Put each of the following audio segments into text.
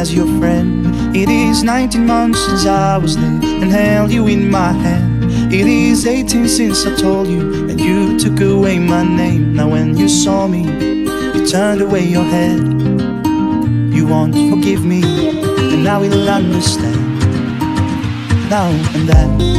as your friend. It is 19 months since I was there and held you in my hand. It is 18 since I told you and you took away my name. Now when you saw me, you turned away your head. You won't forgive me, and I will understand. Now and then.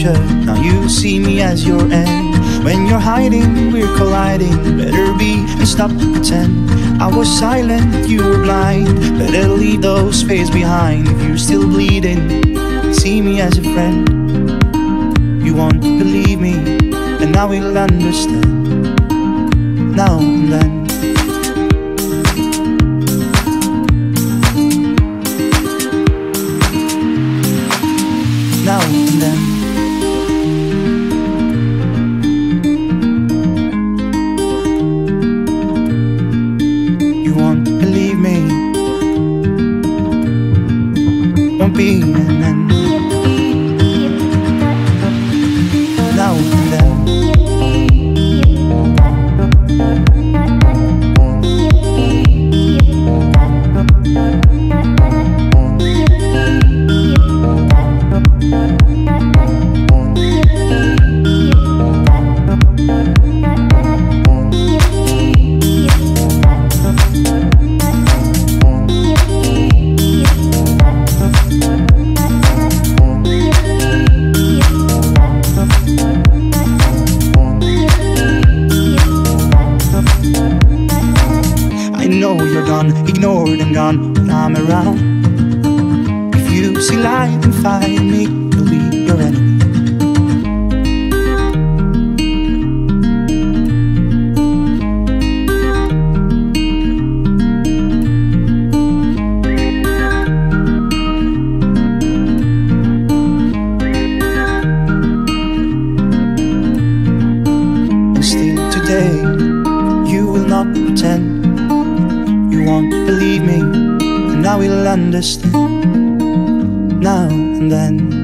Future, now you see me as your end. When you're hiding, we're colliding. Better be and stop pretend. I was silent, you were blind. Better leave those fears behind. If you're still bleeding, see me as a friend. You won't believe me, and now I will understand. Now and then. Be ignored and gone when I'm around. If you see light and find me, you'll be your enemy. And still today, you will not pretend you won't believe me, and I will understand now and then.